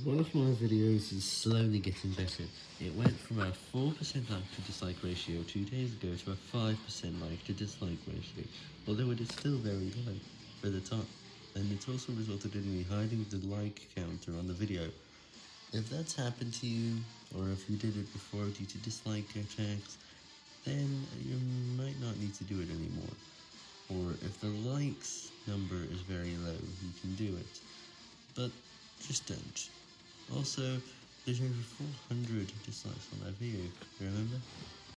One of my videos is slowly getting better. It went from a 4% like to dislike ratio two days ago to a 5% like to dislike ratio, although it is still very low for the time, and it's also resulted in me hiding the like counter on the video. If that's happened to you, or if you did it before due to dislike attacks, then you might not need to do it anymore. Or if the likes number is very low, you can do it. But just don't. Also, there's over 400 dislikes on that video, remember?